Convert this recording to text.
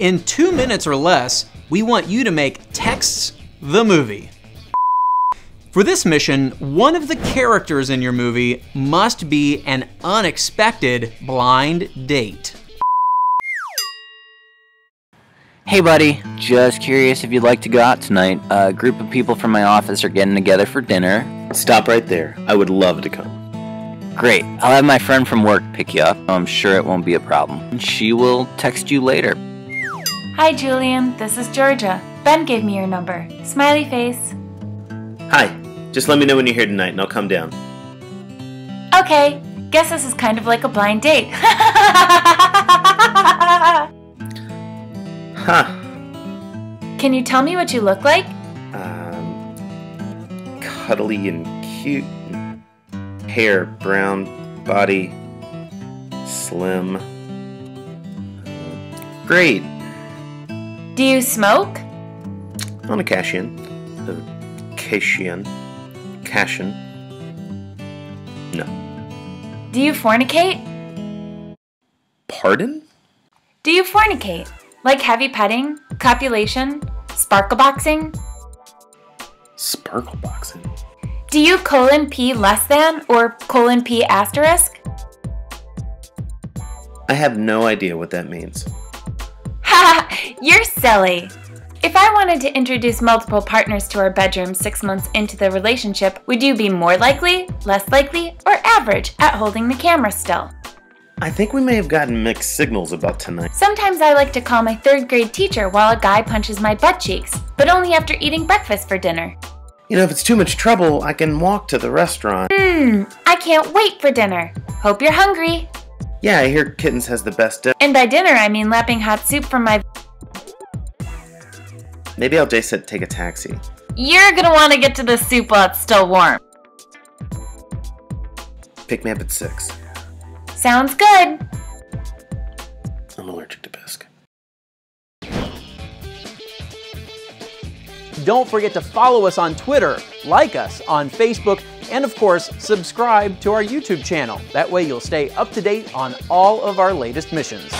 In two minutes or less, we want you to make Texts the movie. For this mission, one of the characters in your movie must be an unexpected blind date. Hey buddy, just curious if you'd like to go out tonight. A group of people from my office are getting together for dinner. Stop right there. I would love to come. Great, I'll have my friend from work pick you up. I'm sure it won't be a problem. She will text you later. Hi, Julian. This is Georgia. Ben gave me your number. Smiley face. Hi. Just let me know when you're here tonight and I'll come down. Okay. Guess this is kind of like a blind date. Huh. Can you tell me what you look like? Um, cuddly and cute. Hair brown, body slim. Great. Do you smoke? On occasion. Occasion. Cashin. No. Do you fornicate? Pardon? Do you fornicate? Like heavy petting, copulation, sparkle boxing? Sparkle boxing. Do you colon P less than or colon P asterisk? I have no idea what that means. Ha! You're silly. If I wanted to introduce multiple partners to our bedroom six months into the relationship, would you be more likely, less likely, or average at holding the camera still? I think we may have gotten mixed signals about tonight. Sometimes I like to call my third grade teacher while a guy punches my butt cheeks, but only after eating breakfast for dinner. You know, if it's too much trouble, I can walk to the restaurant. Mmm, I can't wait for dinner. Hope you're hungry. Yeah, I hear Kittens has the best dinner. And by dinner, I mean lapping hot soup from my. Maybe I'll just take a taxi. You're gonna want to get to the soup while it's still warm. Pick me up at 6. Sounds good. I'm allergic to bisque. Don't forget to follow us on Twitter, like us on Facebook, and of course, subscribe to our YouTube channel. That way you'll stay up to date on all of our latest missions.